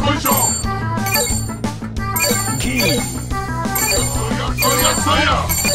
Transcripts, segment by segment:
こいしょギーそやそやそや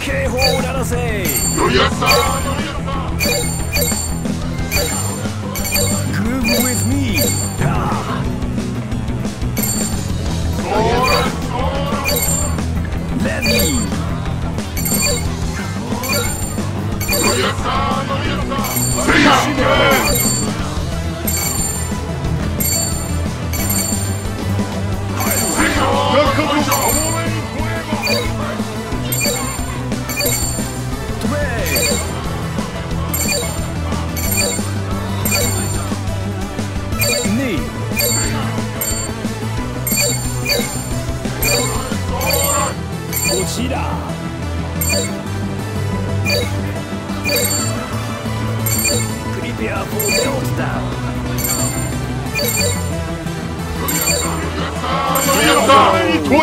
警報を鳴らせこちら Your fool's down. Fuego!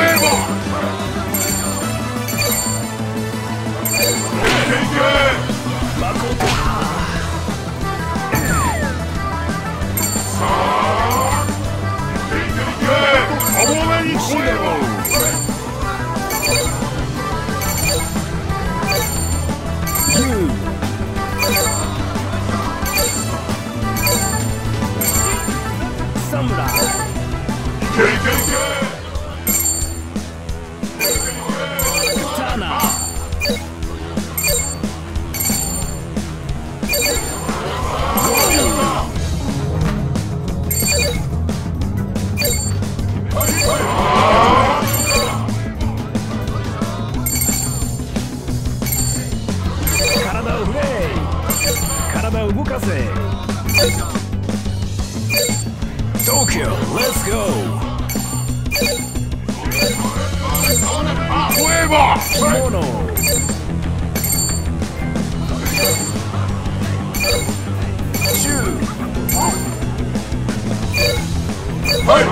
Fuego! 侍いけいけいけ体を動かせ。Let's go. Cueva! Mono. Hey.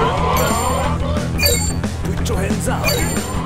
Put your hands up.